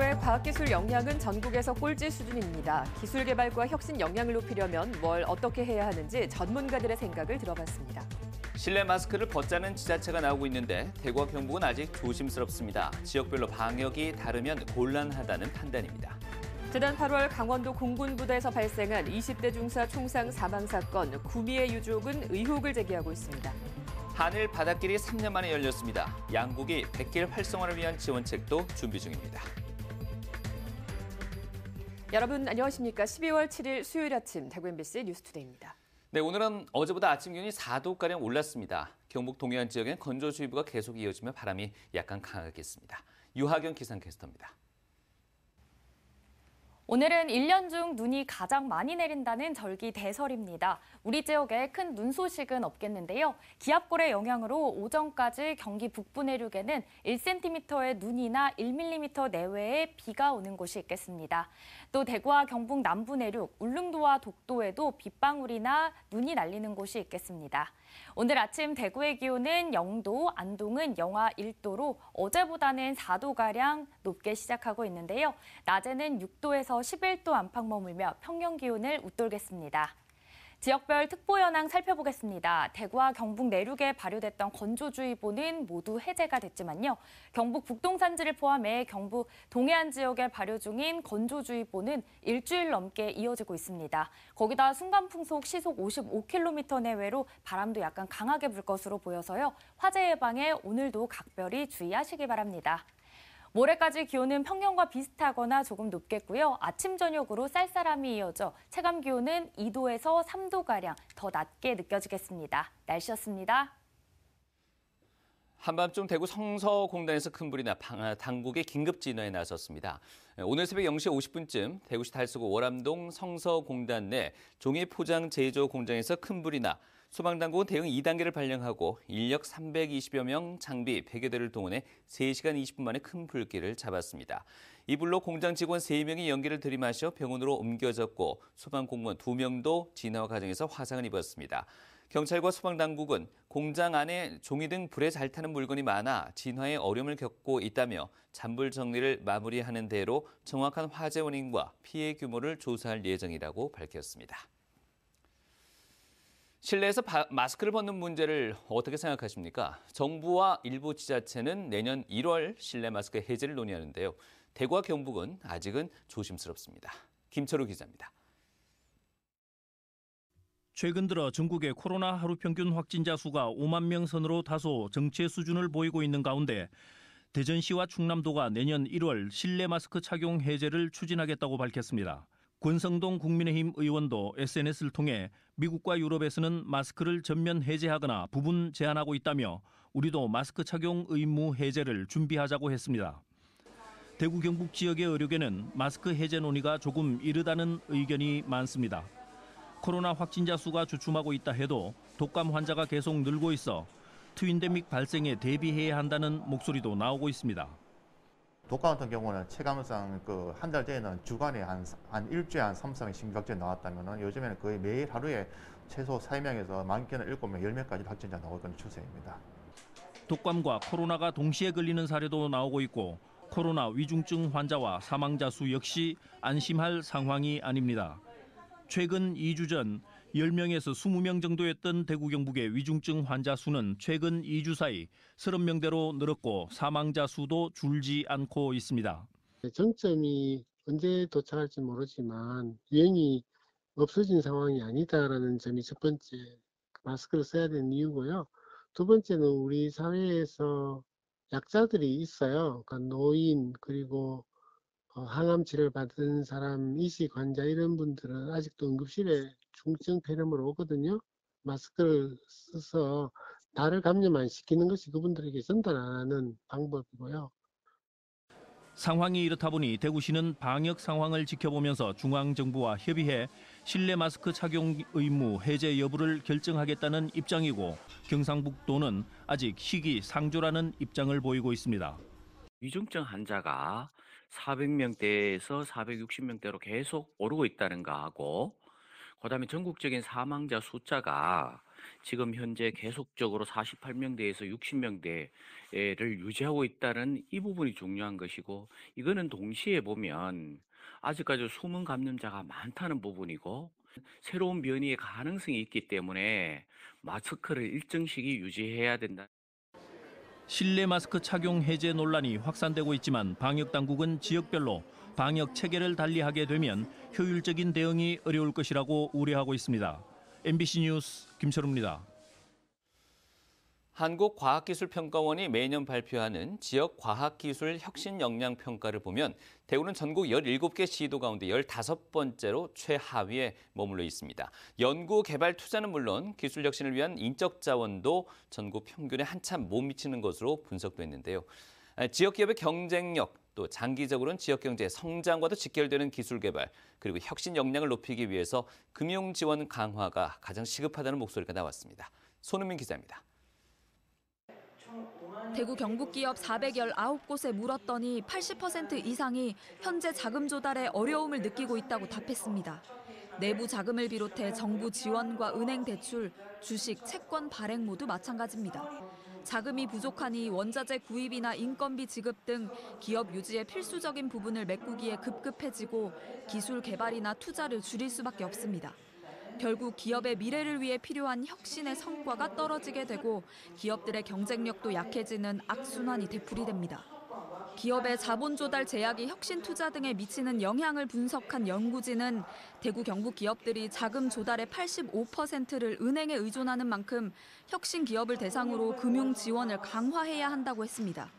대구의 과학기술 역량은 전국에서 꼴찌 수준입니다. 기술 개발과 혁신 역량을 높이려면 뭘 어떻게 해야 하는지 전문가들의 생각을 들어봤습니다. 실내 마스크를 벗자는 지자체가 나오고 있는데 대구와 경북은 아직 조심스럽습니다. 지역별로 방역이 다르면 곤란하다는 판단입니다. 지난 8월 강원도 공군부대에서 발생한 20대 중사 총상 사망 사건, 구미의 유족은 의혹을 제기하고 있습니다. 한일 바닷길이 3년 만에 열렸습니다. 양국이 백길 활성화를 위한 지원책도 준비 중입니다. 여러분 안녕하십니까? 12월 7일 수요일 아침 대구 MBC 뉴스투데이입니다. 네, 오늘은 어제보다 아침 기온이 4도가량 올랐습니다. 경북 동해안 지역엔 건조주의보가 계속 이어지며 바람이 약간 강하겠습니다. 유하경 기상캐스터입니다. 오늘은 1년 중 눈이 가장 많이 내린다는 절기 대설입니다. 우리 지역에 큰 눈 소식은 없겠는데요. 기압골의 영향으로 오전까지 경기 북부 내륙에는 1cm의 눈이나 1mm 내외의 비가 오는 곳이 있겠습니다. 또 대구와 경북 남부 내륙, 울릉도와 독도에도 빗방울이나 눈이 날리는 곳이 있겠습니다. 오늘 아침 대구의 기온은 0도, 안동은 영하 1도로 어제보다는 4도가량 높게 시작하고 있는데요. 낮에는 6도에서 11도 안팎 머물며 평년 기온을 웃돌겠습니다. 지역별 특보 현황 살펴보겠습니다. 대구와 경북 내륙에 발효됐던 건조주의보는 모두 해제가 됐지만요. 경북 북동 산지를 포함해 경북 동해안 지역에 발효 중인 건조주의보는 일주일 넘게 이어지고 있습니다. 거기다 순간풍속 시속 55km 내외로 바람도 약간 강하게 불 것으로 보여서요. 화재 예방에 오늘도 각별히 주의하시기 바랍니다. 모레까지 기온은 평년과 비슷하거나 조금 높겠고요. 아침 저녁으로 쌀쌀함이 이어져 체감 기온은 2도에서 3도가량 더 낮게 느껴지겠습니다. 날씨였습니다. 한밤중 대구 성서공단에서 큰 불이 나 당국의 긴급 진화에 나섰습니다. 오늘 새벽 0시 50분쯤 대구시 달서구 월암동 성서공단 내 종이 포장 제조 공장에서 큰 불이 나 소방당국은 대응 2단계를 발령하고 인력 320여 명, 장비 100여 대를 동원해 3시간 20분 만에 큰 불길을 잡았습니다. 이 불로 공장 직원 3명이 연기를 들이마셔 병원으로 옮겨졌고 소방 공무원 2명도 진화 과정에서 화상을 입었습니다. 경찰과 소방당국은 공장 안에 종이 등 불에 잘 타는 물건이 많아 진화에 어려움을 겪고 있다며 잔불 정리를 마무리하는 대로 정확한 화재 원인과 피해 규모를 조사할 예정이라고 밝혔습니다. 실내에서 바, 마스크를 벗는 문제를 어떻게 생각하십니까? 정부와 일부 지자체는 내년 1월 실내 마스크 해제를 논의하는데요. 대구와 경북은 아직은 조심스럽습니다. 김철우 기자입니다. 최근 들어 전국의 코로나 하루 평균 확진자 수가 5만 명 선으로 다소 정체 수준을 보이고 있는 가운데 대전시와 충남도가 내년 1월 실내 마스크 착용 해제를 추진하겠다고 밝혔습니다. 권성동 국민의힘 의원도 SNS를 통해 미국과 유럽에서는 마스크를 전면 해제하거나 부분 제한하고 있다며 우리도 마스크 착용 의무 해제를 준비하자고 했습니다. 대구 경북 지역의 의료계는 마스크 해제 논의가 조금 이르다는 의견이 많습니다. 코로나 확진자 수가 주춤하고 있다 해도 독감 환자가 계속 늘고 있어 트윈데믹 발생에 대비해야 한다는 목소리도 나오고 있습니다. 독감 같은 경우는 체감상 그 한 달 전에는 주간에 한, 한 일주일에 한 3, 4명 신규 나왔다면 요즘에는 거의 매일 하루에 최소 3명에서 많게는 7명, 10명까지 확진자 나오고 있는 추세입니다. 독감과 코로나가 동시에 걸리는 사례도 나오고 있고 코로나 위중증 환자와 사망자 수 역시 안심할 상황이 아닙니다. 최근 2주 전 10명에서 20명 정도였던 대구 경북의 위중증 환자 수는 최근 2주 사이 30명대로 늘었고 사망자 수도 줄지 않고 있습니다. 정점이 언제 도착할지 모르지만 유행이 없어진 상황이 아니다라는 점이 첫 번째 마스크를 써야 되는 이유고요. 두 번째는 우리 사회에서 약자들이 있어요. 그러니까 노인 그리고 어, 항암 치료를 받은 사람, 이식 환자 이런 분들은 아직도 응급실에 중증 폐렴으로 오거든요. 마스크를 써서 나를 감염 안 시키는 것이 그분들에게 전달하는 방법이고요. 상황이 이렇다 보니 대구시는 방역 상황을 지켜보면서 중앙정부와 협의해 실내 마스크 착용 의무 해제 여부를 결정하겠다는 입장이고 경상북도는 아직 시기 상조라는 입장을 보이고 있습니다. 위중증 환자가 400명대에서 460명대로 계속 오르고 있다는 거하고 그다음에 전국적인 사망자 숫자가 지금 현재 계속적으로 48명대에서 60명대를 유지하고 있다는 이 부분이 중요한 것이고 이거는 동시에 보면 아직까지 숨은 감염자가 많다는 부분이고 새로운 변이의 가능성이 있기 때문에 마스크를 일정 시기 유지해야 된다. 실내 마스크 착용 해제 논란이 확산되고 있지만 방역 당국은 지역별로 방역 체계를 달리하게 되면 효율적인 대응이 어려울 것이라고 우려하고 있습니다. MBC 뉴스 김철우입니다. 한국과학기술평가원이 매년 발표하는 지역 과학기술 혁신 역량 평가를 보면 대구는 전국 17개 시도 가운데 15번째로 최하위에 머물러 있습니다. 연구 개발 투자는 물론 기술 혁신을 위한 인적 자원도 전국 평균에 한참 못 미치는 것으로 분석됐는데요. 지역 기업의 경쟁력 또 장기적으로는 지역 경제의 성장과도 직결되는 기술 개발 그리고 혁신 역량을 높이기 위해서 금융 지원 강화가 가장 시급하다는 목소리가 나왔습니다. 손은민 기자입니다. 대구 경북 기업 419곳에 물었더니 80% 이상이 현재 자금 조달에 어려움을 느끼고 있다고 답했습니다. 내부 자금을 비롯해 정부 지원과 은행 대출, 주식, 채권 발행 모두 마찬가지입니다. 자금이 부족하니 원자재 구입이나 인건비 지급 등 기업 유지의 필수적인 부분을 메꾸기에 급급해지고 기술 개발이나 투자를 줄일 수밖에 없습니다. 결국 기업의 미래를 위해 필요한 혁신의 성과가 떨어지게 되고 기업들의 경쟁력도 약해지는 악순환이 되풀이됩니다. 기업의 자본 조달 제약이 혁신 투자 등에 미치는 영향을 분석한 연구진은 대구 경북 기업들이 자금 조달의 85%를 은행에 의존하는 만큼 혁신 기업을 대상으로 금융 지원을 강화해야 한다고 했습니다.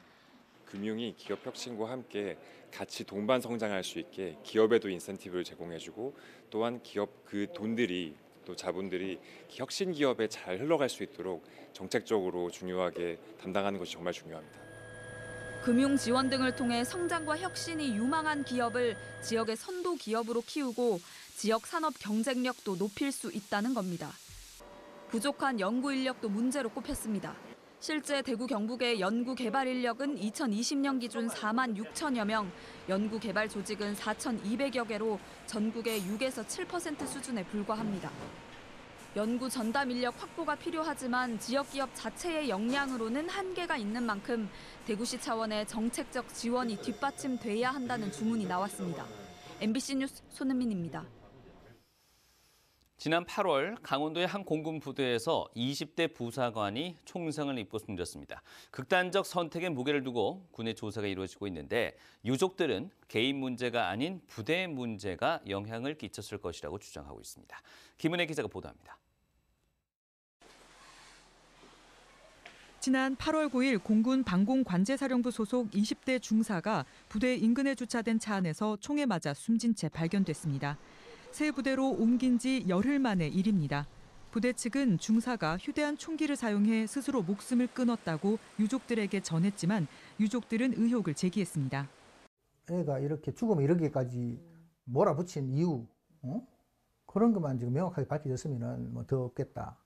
금융이 기업 혁신과 함께 같이 동반 성장할 수 있게 기업에도 인센티브를 제공해주고 또한 기업 그 돈들이 또 자본들이 혁신 기업에 잘 흘러갈 수 있도록 정책적으로 중요하게 담당하는 것이 정말 중요합니다. 금융 지원 등을 통해 성장과 혁신이 유망한 기업을 지역의 선도 기업으로 키우고 지역 산업 경쟁력도 높일 수 있다는 겁니다. 부족한 연구 인력도 문제로 꼽혔습니다. 실제 대구 경북의 연구 개발 인력은 2020년 기준 4만 6천여 명, 연구 개발 조직은 4,200여 개로 전국의 6에서 7% 수준에 불과합니다. 연구 전담 인력 확보가 필요하지만 지역 기업 자체의 역량으로는 한계가 있는 만큼 대구시 차원의 정책적 지원이 뒷받침돼야 한다는 주문이 나왔습니다. MBC 뉴스 손은민입니다. 지난 8월 강원도의 한 공군 부대에서 20대 부사관이 총상을 입고 숨졌습니다. 극단적 선택에 무게를 두고 군의 조사가 이루어지고 있는데 유족들은 개인 문제가 아닌 부대 문제가 영향을 끼쳤을 것이라고 주장하고 있습니다. 김은혜 기자가 보도합니다. 지난 8월 9일 공군 방공관제사령부 소속 20대 중사가 부대 인근에 주차된 차 안에서 총에 맞아 숨진 채 발견됐습니다. 새 부대로 옮긴 지 열흘 만의 일입니다. 부대 측은 중사가 휴대한 총기를 사용해 스스로 목숨을 끊었다고 유족들에게 전했지만 유족들은 의혹을 제기했습니다. 애가 이렇게 죽음에 이르기까지 몰아붙인 이유 어? 그런 것만 지금 명확하게 밝혀졌으면 뭐더 없겠다.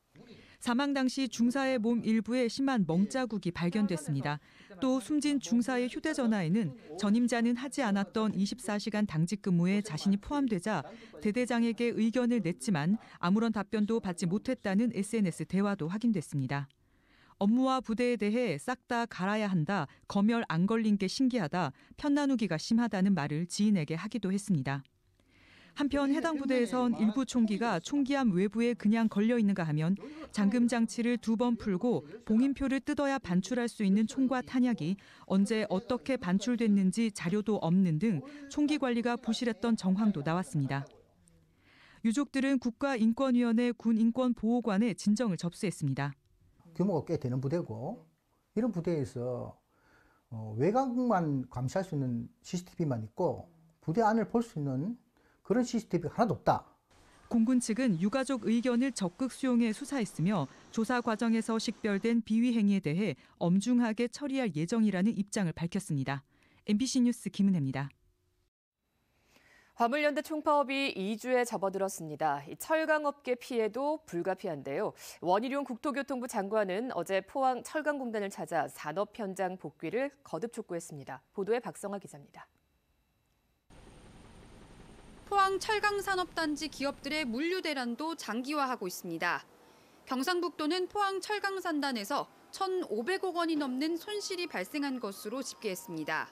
사망 당시 중사의 몸 일부에 심한 멍자국이 발견됐습니다. 또 숨진 중사의 휴대전화에는 전임자는 하지 않았던 24시간 당직 근무에 자신이 포함되자 대대장에게 의견을 냈지만 아무런 답변도 받지 못했다는 SNS 대화도 확인됐습니다. 업무와 부대에 대해 싹 다 갈아야 한다, 검열 안 걸린 게 신기하다, 편 나누기가 심하다는 말을 지인에게 하기도 했습니다. 한편 해당 부대에선 일부 총기가 총기함 외부에 그냥 걸려 있는가 하면 잠금 장치를 두 번 풀고 봉인표를 뜯어야 반출할 수 있는 총과 탄약이 언제 어떻게 반출됐는지 자료도 없는 등 총기 관리가 부실했던 정황도 나왔습니다. 유족들은 국가인권위원회 군인권보호관에 진정을 접수했습니다. 규모가 꽤 되는 부대고 이런 부대에서 어, 외곽만 감시할 수 있는 CCTV만 있고 부대 안을 볼 수 있는 그런 CCTV가 하나도 없다. 공군 측은 유가족 의견을 적극 수용해 수사했으며 조사 과정에서 식별된 비위 행위에 대해 엄중하게 처리할 예정이라는 입장을 밝혔습니다. MBC 뉴스 김은혜입니다. 화물연대 총파업이 2주에 접어들었습니다. 철강업계 피해도 불가피한데요. 원희룡 국토교통부 장관은 어제 포항 철강공단을 찾아 산업 현장 복귀를 거듭 촉구했습니다. 보도에 박성아 기자입니다. 포항 철강산업단지 기업들의 물류 대란도 장기화하고 있습니다. 경상북도는 포항 철강산단에서 1,500억 원이 넘는 손실이 발생한 것으로 집계했습니다.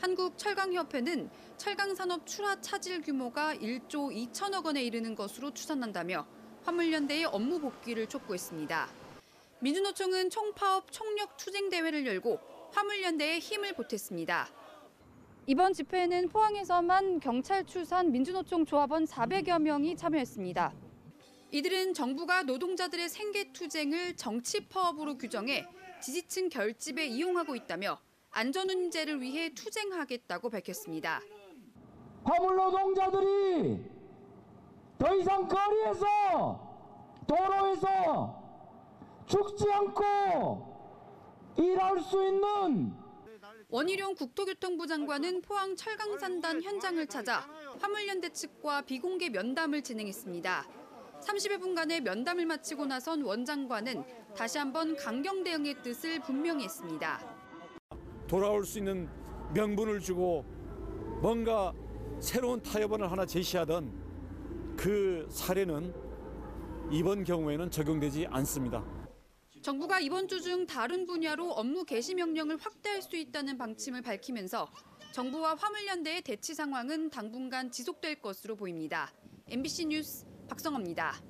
한국철강협회는 철강산업 출하 차질 규모가 1조 2천억 원에 이르는 것으로 추산한다며 화물연대의 업무 복귀를 촉구했습니다. 민주노총은 총파업 총력 투쟁 대회를 열고 화물연대에 힘을 보탰습니다. 이번 집회에는 포항에서만 경찰 출산 민주노총 조합원 400여 명이 참여했습니다. 이들은 정부가 노동자들의 생계 투쟁을 정치 파업으로 규정해 지지층 결집에 이용하고 있다며 안전 문제를 위해 투쟁하겠다고 밝혔습니다. 화물 노동자들이 더 이상 거리에서 도로에서 죽지 않고 일할 수 있는 원희룡 국토교통부 장관은 포항 철강산단 현장을 찾아 화물연대 측과 비공개 면담을 진행했습니다. 30여 분간의 면담을 마치고 나선 원 장관은 다시 한번 강경 대응의 뜻을 분명히 했습니다. 돌아올 수 있는 명분을 주고 뭔가 새로운 타협안을 하나 제시하던 그 사례는 이번 경우에는 적용되지 않습니다. 정부가 이번 주 중 다른 분야로 업무 개시 명령을 확대할 수 있다는 방침을 밝히면서 정부와 화물연대의 대치 상황은 당분간 지속될 것으로 보입니다. MBC 뉴스 박성호입니다.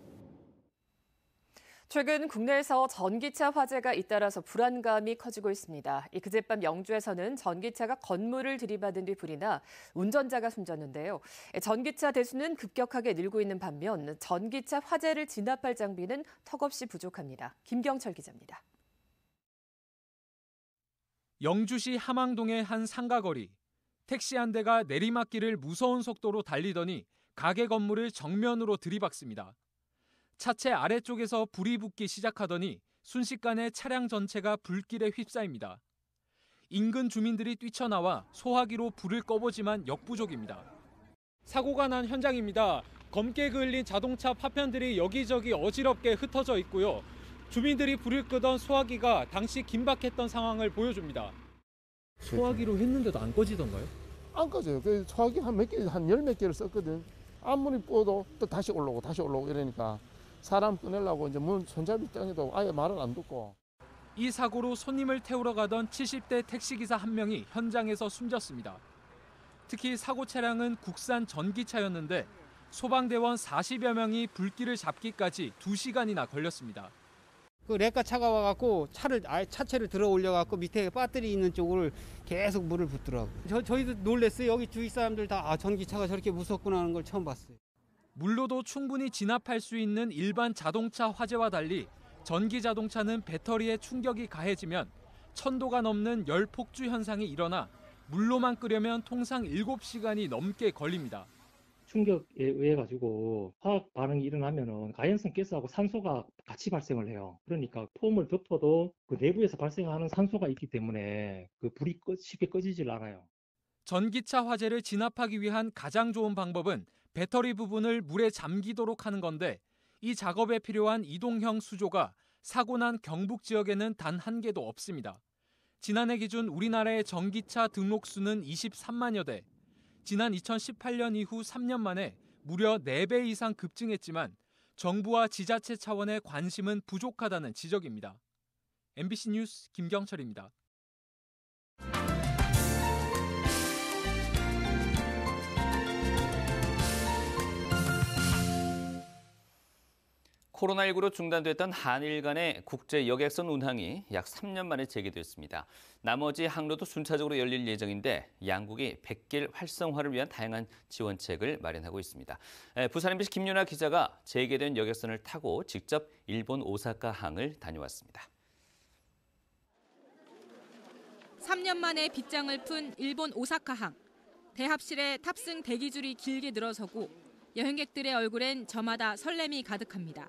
최근 국내에서 전기차 화재가 잇따라서 불안감이 커지고 있습니다. 이 그젯밤 영주에서는 전기차가 건물을 들이받은 뒤 불이 나 운전자가 숨졌는데요. 전기차 대수는 급격하게 늘고 있는 반면 전기차 화재를 진압할 장비는 턱없이 부족합니다. 김경철 기자입니다. 영주시 함항동의 한 상가거리. 택시 한 대가 내리막길을 무서운 속도로 달리더니 가게 건물을 정면으로 들이박습니다. 차체 아래쪽에서 불이 붙기 시작하더니 순식간에 차량 전체가 불길에 휩싸입니다. 인근 주민들이 뛰쳐나와 소화기로 불을 꺼보지만 역부족입니다. 사고가 난 현장입니다. 검게 그을린 자동차 파편들이 여기저기 어지럽게 흩어져 있고요. 주민들이 불을 끄던 소화기가 당시 긴박했던 상황을 보여줍니다. 소화기로 했는데도 안 꺼지던가요? 안 꺼져요. 그 소화기 한 몇 개, 한 열 몇 개를 썼거든. 아무리 뽀도 또 다시 올라오고 다시 올라오고 이러니까 사람 꺼내려고 이제 문 손잡이 땡해도 아예 말을 안 듣고. 이 사고로 손님을 태우러 가던 70대 택시기사 한 명이 현장에서 숨졌습니다. 특히 사고 차량은 국산 전기차였는데 소방대원 40여 명이 불길을 잡기까지 2시간이나 걸렸습니다. 그 레카 차가 와갖고 차를 아예 차체를 들어 올려갖고 밑에 배터리 있는 쪽을 계속 물을 붓더라고. 저 저희도 놀랬어요. 여기 주위 사람들 다 아, 전기차가 저렇게 무섭구나 하는 걸 처음 봤어요. 물로도 충분히 진압할 수 있는 일반 자동차 화재와 달리 전기 자동차는 배터리에 충격이 가해지면 천도가 넘는 열 폭주 현상이 일어나 물로만 끓여면 통상 7시간이 넘게 걸립니다. 충격에 의해 가지고 화학 반응이 일어나면은 가연성 가스하고 산소가 같이 발생을 해요. 그러니까 폼을 덮어도 그 내부에서 발생하는 산소가 있기 때문에 그 불이 꺼, 쉽게 꺼지질 않아요. 전기차 화재를 진압하기 위한 가장 좋은 방법은 배터리 부분을 물에 잠기도록 하는 건데 이 작업에 필요한 이동형 수조가 사고 난 경북 지역에는 단 한 개도 없습니다. 지난해 기준 우리나라의 전기차 등록 수는 23만여 대. 지난 2018년 이후 3년 만에 무려 4배 이상 급증했지만 정부와 지자체 차원의 관심은 부족하다는 지적입니다. MBC 뉴스 김경철입니다. 코로나19로 중단됐던 한일 간의 국제 여객선 운항이 약 3년 만에 재개됐습니다. 나머지 항로도 순차적으로 열릴 예정인데 양국이 백길 활성화를 위한 다양한 지원책을 마련하고 있습니다. 부산 MBC 김윤아 기자가 재개된 여객선을 타고 직접 일본 오사카 항을 다녀왔습니다. 3년 만에 빗장을 푼 일본 오사카 항. 대합실에 탑승 대기줄이 길게 늘어서고 여행객들의 얼굴엔 저마다 설렘이 가득합니다.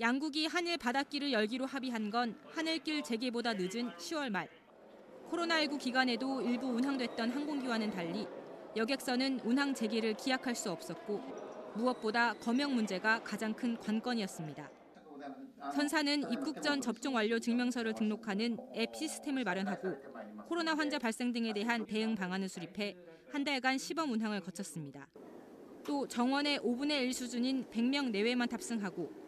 양국이 한일 바닷길을 열기로 합의한 건 하늘길 재개보다 늦은 10월 말. 코로나19 기간에도 일부 운항됐던 항공기와는 달리 여객선은 운항 재개를 기약할 수 없었고 무엇보다 검역 문제가 가장 큰 관건이었습니다. 선사는 입국 전 접종 완료 증명서를 등록하는 앱 시스템을 마련하고 코로나 환자 발생 등에 대한 대응 방안을 수립해 한 달간 시범 운항을 거쳤습니다. 또 정원의 5분의 1 수준인 100명 내외만 탑승하고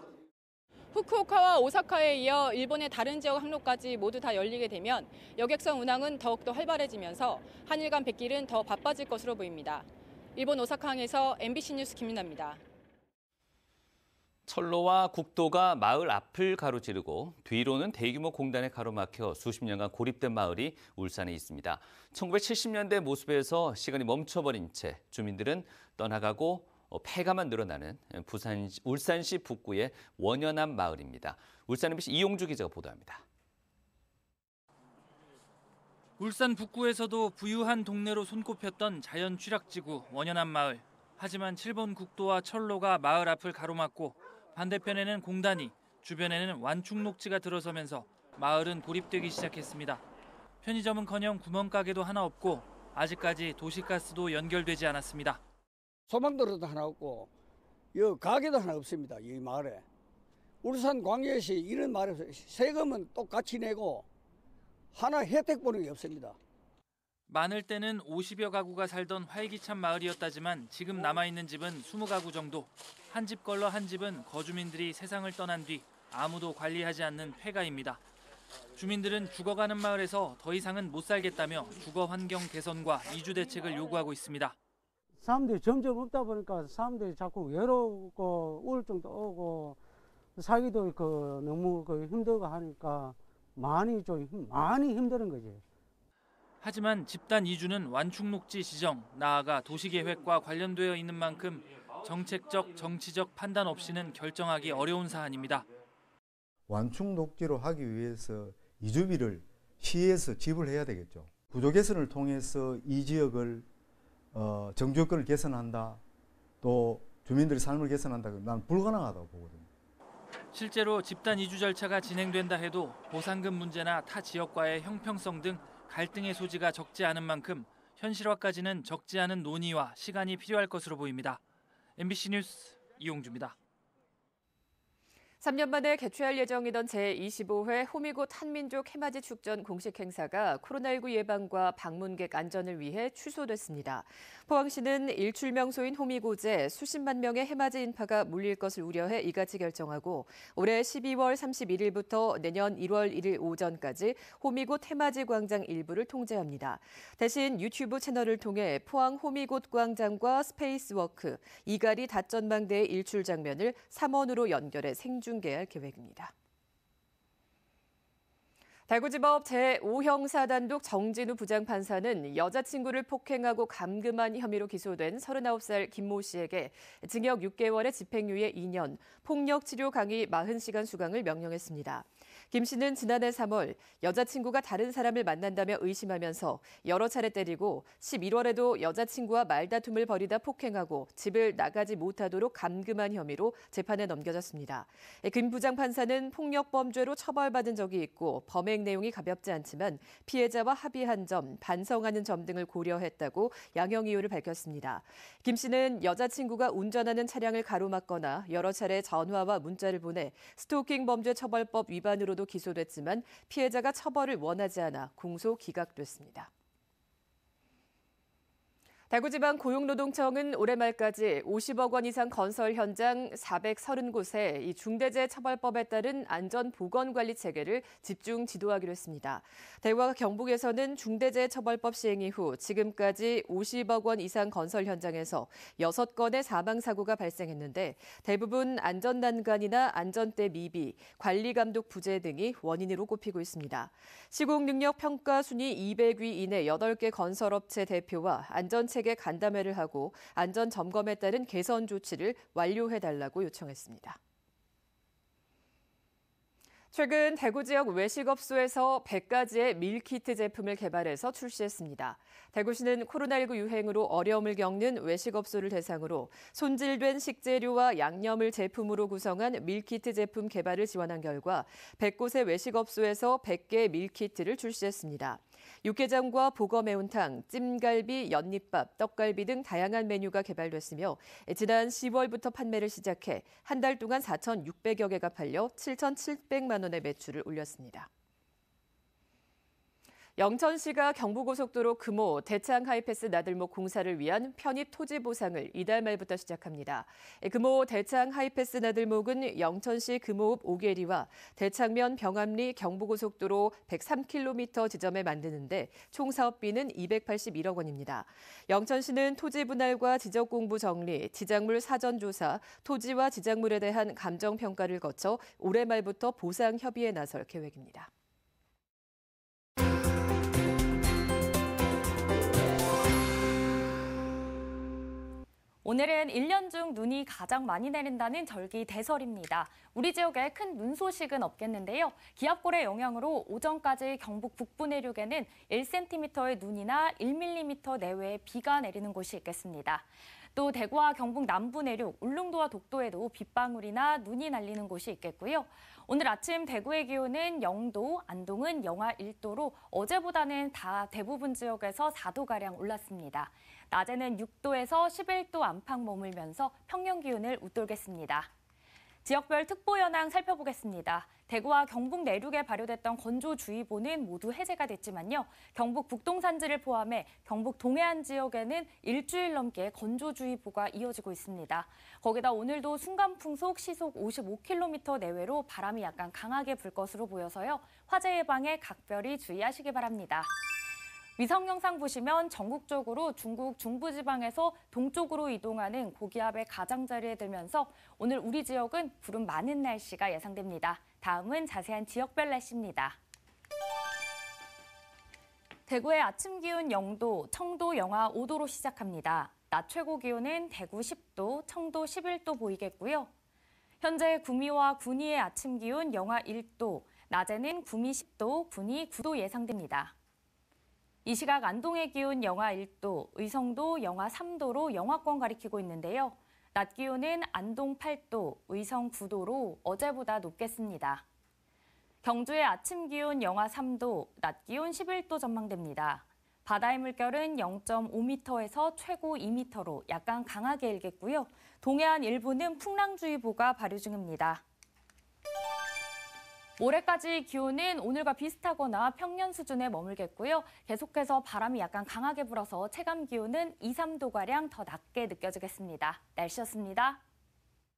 후쿠오카와 오사카에 이어 일본의 다른 지역 항로까지 모두 다 열리게 되면 여객선 운항은 더욱더 활발해지면서 한일 간 백길은 더 바빠질 것으로 보입니다. 일본 오사카항에서 MBC 뉴스 김민아입니다. 철로와 국도가 마을 앞을 가로지르고 뒤로는 대규모 공단에 가로막혀 수십 년간 고립된 마을이 울산에 있습니다. 1970년대 모습에서 시간이 멈춰버린 채 주민들은 떠나가고 어, 폐가만 늘어나는 부산 울산시 북구의 원연암 마을입니다. 울산 MBC 이용주 기자가 보도합니다. 울산 북구에서도 부유한 동네로 손꼽혔던 자연 취락지구 원연암 마을. 하지만 7번 국도와 철로가 마을 앞을 가로막고 반대편에는 공단이, 주변에는 완충 녹지가 들어서면서 마을은 고립되기 시작했습니다. 편의점은커녕 구멍가게도 하나 없고 아직까지 도시가스도 연결되지 않았습니다. 소방도로도 하나 없고 여 가게도 하나 없습니다. 이 마을에. 울산 광역시 이런 마을에서 세금은 똑같이 내고 하나 혜택 보는 게 없습니다. 많을 때는 50여 가구가 살던 활기찬 마을이었다지만 지금 남아있는 집은 20가구 정도. 한 집 걸러 한 집은 거주민들이 세상을 떠난 뒤 아무도 관리하지 않는 폐가입니다. 주민들은 죽어가는 마을에서 더 이상은 못 살겠다며 주거 환경 개선과 이주 대책을 요구하고 있습니다. 사람들이 점점 없다 보니까 사람들이 자꾸 외롭고 우울증도 오고 살기도 그 너무 그 힘들고 하니까 많이 좀 힘- 많이 힘드는 거지. 하지만 집단 이주는 완충녹지 지정, 나아가 도시계획과 관련되어 있는 만큼 정책적, 정치적 판단 없이는 결정하기 어려운 사안입니다. 완충 녹지로 하기 위해서 이주비를 시에서 지불해야 되겠죠. 구조 개선을 통해서 이 지역을 어, 정주 여건을 개선한다. 또 주민들의 삶을 개선한다. 난 불가능하다고 보거든요. 실제로 집단 이주 절차가 진행된다 해도 보상금 문제나 타 지역과의 형평성 등 갈등의 소지가 적지 않은 만큼 현실화까지는 적지 않은 논의와 시간이 필요할 것으로 보입니다. MBC 뉴스 이용주입니다. 3년 만에 개최할 예정이던 제25회 호미곶 한민족 해맞이 축전 공식 행사가 코로나19 예방과 방문객 안전을 위해 취소됐습니다. 포항시는 일출 명소인 호미곶에 수십만 명의 해맞이 인파가 몰릴 것을 우려해 이같이 결정하고 올해 12월 31일부터 내년 1월 1일 오전까지 호미곶 해맞이 광장 일부를 통제합니다. 대신 유튜브 채널을 통해 포항 호미곶 광장과 스페이스워크, 이가리 닻전망대의 일출 장면을 3원으로 연결해 생중계할 계획입니다. 대구지법 제5형사 단독 정진우 부장판사는 여자친구를 폭행하고 감금한 혐의로 기소된 39살 김모 씨에게 징역 6개월에 집행유예 2년, 폭력치료 강의 40시간 수강을 명령했습니다. 김 씨는 지난해 3월 여자친구가 다른 사람을 만난다며 의심하면서 여러 차례 때리고 11월에도 여자친구와 말다툼을 벌이다 폭행하고 집을 나가지 못하도록 감금한 혐의로 재판에 넘겨졌습니다. 김 부장 판사는 폭력 범죄로 처벌받은 적이 있고 범행 내용이 가볍지 않지만 피해자와 합의한 점, 반성하는 점 등을 고려했다고 양형 이유를 밝혔습니다. 김 씨는 여자친구가 운전하는 차량을 가로막거나 여러 차례 전화와 문자를 보내 스토킹 범죄 처벌법 위반으로도 기소됐지만 피해자가 처벌을 원하지 않아 공소 기각됐습니다. 대구지방 고용노동청은 올해 말까지 50억 원 이상 건설 현장 430곳에 이 중대재해처벌법에 따른 안전보건관리 체계를 집중 지도하기로 했습니다. 대구와 경북에서는 중대재해처벌법 시행 이후 지금까지 50억 원 이상 건설 현장에서 6건의 사망사고가 발생했는데 대부분 안전난간이나 안전대 미비, 관리감독 부재 등이 원인으로 꼽히고 있습니다. 시공능력 평가 순위 200위 이내 8개 건설업체 대표와 안전체 체계 간담회를 하고 안전 점검에 따른 개선 조치를 완료해달라고 요청했습니다. 최근 대구 지역 외식업소에서 100가지의 밀키트 제품을 개발해서 출시했습니다. 대구시는 코로나19 유행으로 어려움을 겪는 외식업소를 대상으로 손질된 식재료와 양념을 제품으로 구성한 밀키트 제품 개발을 지원한 결과 100곳의 외식업소에서 100개의 밀키트를 출시했습니다. 육개장과 보거 매운탕, 찜갈비, 연잎밥, 떡갈비 등 다양한 메뉴가 개발됐으며 지난 10월부터 판매를 시작해 한 달 동안 4,600여 개가 팔려 7,700만 원의 매출을 올렸습니다. 영천시가 경부고속도로 금호 대창 하이패스 나들목 공사를 위한 편입 토지 보상을 이달 말부터 시작합니다. 금호 대창 하이패스 나들목은 영천시 금호읍 오계리와 대창면 병암리 경부고속도로 103km 지점에 만드는데 총 사업비는 281억 원입니다. 영천시는 토지 분할과 지적 공부 정리, 지작물 사전 조사, 토지와 지작물에 대한 감정 평가를 거쳐 올해 말부터 보상 협의에 나설 계획입니다. 오늘은 1년 중 눈이 가장 많이 내린다는 절기 대설입니다. 우리 지역에 큰 눈 소식은 없겠는데요. 기압골의 영향으로 오전까지 경북 북부 내륙에는 1cm의 눈이나 1mm 내외의 비가 내리는 곳이 있겠습니다. 또 대구와 경북 남부 내륙, 울릉도와 독도에도 빗방울이나 눈이 날리는 곳이 있겠고요. 오늘 아침 대구의 기온은 0도, 안동은 영하 1도로 어제보다는 다 대부분 지역에서 4도가량 올랐습니다. 낮에는 6도에서 11도 안팎 머물면서 평년 기온을 웃돌겠습니다. 지역별 특보 현황 살펴보겠습니다. 대구와 경북 내륙에 발효됐던 건조주의보는 모두 해제가 됐지만요. 경북 북동산지를 포함해 경북 동해안 지역에는 일주일 넘게 건조주의보가 이어지고 있습니다. 거기다 오늘도 순간풍속 시속 55km 내외로 바람이 약간 강하게 불 것으로 보여서요. 화재 예방에 각별히 주의하시기 바랍니다. 위성 영상 보시면 전국적으로 중국 중부지방에서 동쪽으로 이동하는 고기압의 가장자리에 들면서 오늘 우리 지역은 구름 많은 날씨가 예상됩니다. 다음은 자세한 지역별 날씨입니다. 대구의 아침 기온 0도, 청도 영하 5도로 시작합니다. 낮 최고 기온은 대구 10도, 청도 11도 보이겠고요. 현재 구미와 군위의 아침 기온 영하 1도, 낮에는 구미 10도, 군위 9도 예상됩니다. 이 시각 안동의 기온 영하 1도, 의성도 영하 3도로 영하권 가리키고 있는데요. 낮 기온은 안동 8도, 의성 9도로 어제보다 높겠습니다. 경주의 아침 기온 영하 3도, 낮 기온 11도 전망됩니다. 바다의 물결은 0.5m에서 최고 2m로 약간 강하게 일겠고요. 동해안 일부는 풍랑주의보가 발효 중입니다. 올해까지 기온은 오늘과 비슷하거나 평년 수준에 머물겠고요. 계속해서 바람이 약간 강하게 불어서 체감 기온은 2, 3도가량 더 낮게 느껴지겠습니다. 날씨였습니다.